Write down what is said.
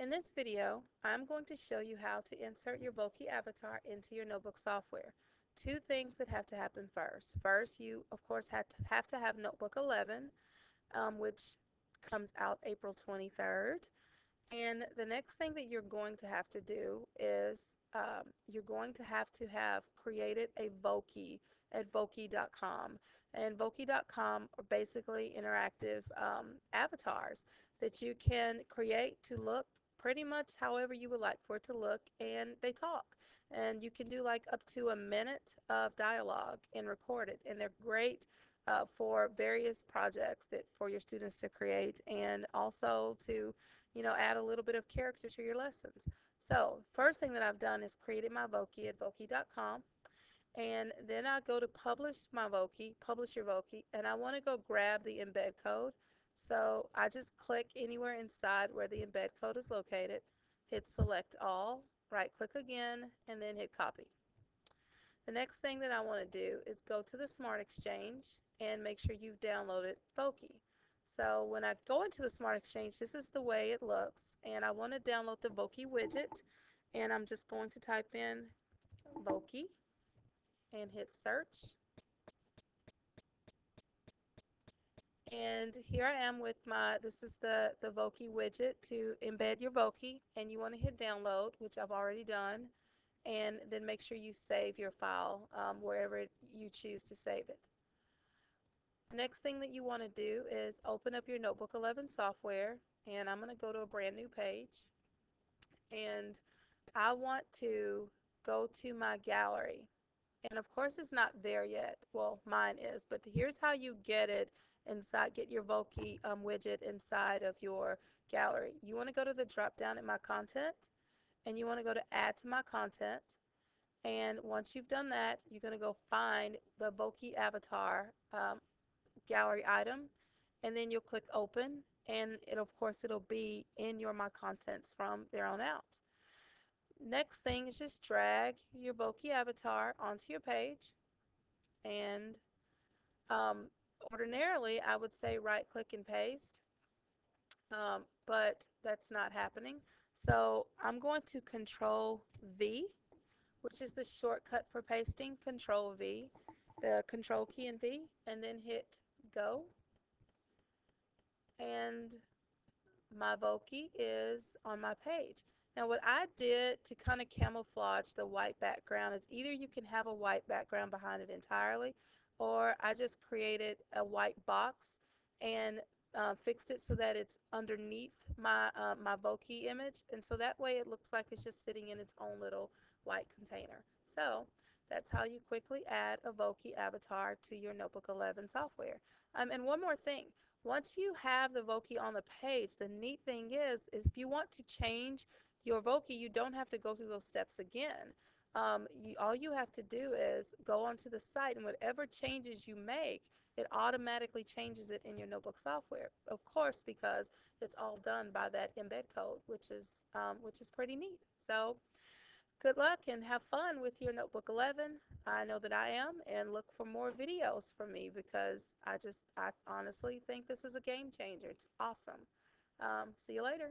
In this video, I'm going to show you how to insert your Voki avatar into your notebook software. Two things that have to happen first. First, you of course have to have, to have Notebook 11, um, which comes out April 23rd. And the next thing that you're going to have to do is um, you're going to have to have created a Voki at Voki.com. And Voki.com are basically interactive um, avatars that you can create to look pretty much however you would like for it to look and they talk and you can do like up to a minute of dialogue and record it and they're great uh, for various projects that for your students to create and also to you know add a little bit of character to your lessons so first thing that I've done is created my Voki at Voki.com and then I go to publish my Voki, publish your Voki, and I want to go grab the embed code. So I just click anywhere inside where the embed code is located, hit select all, right click again, and then hit copy. The next thing that I want to do is go to the Smart Exchange and make sure you've downloaded Voki. So when I go into the Smart Exchange, this is the way it looks, and I want to download the Voki widget, and I'm just going to type in Voki and hit search. And here I am with my, this is the, the Voki widget to embed your Voki and you want to hit download, which I've already done, and then make sure you save your file um, wherever you choose to save it. Next thing that you want to do is open up your Notebook 11 software and I'm going to go to a brand new page and I want to go to my gallery and of course it's not there yet. Well mine is but here's how you get it inside get your Voki um, widget inside of your gallery. You want to go to the drop down in my content and you want to go to add to my content. And once you've done that you're going to go find the Voki avatar um, gallery item and then you'll click open and it of course it'll be in your my contents from there on out next thing is just drag your Voki avatar onto your page. And um, ordinarily I would say right click and paste um, but that's not happening. So I'm going to control V which is the shortcut for pasting control V the control key and V and then hit go. And my Voki is on my page now what I did to kind of camouflage the white background is either you can have a white background behind it entirely or I just created a white box and uh, fixed it so that it's underneath my uh, my Voki image and so that way it looks like it's just sitting in its own little white container. So that's how you quickly add a Voki avatar to your Notebook 11 software. Um, and one more thing, once you have the Voki on the page, the neat thing is, is if you want to change your Voki, you don't have to go through those steps again. Um, you, all you have to do is go onto the site and whatever changes you make, it automatically changes it in your notebook software. Of course, because it's all done by that embed code, which is um, which is pretty neat. So good luck and have fun with your notebook 11. I know that I am and look for more videos from me because I just I honestly think this is a game changer. It's awesome. Um, see you later.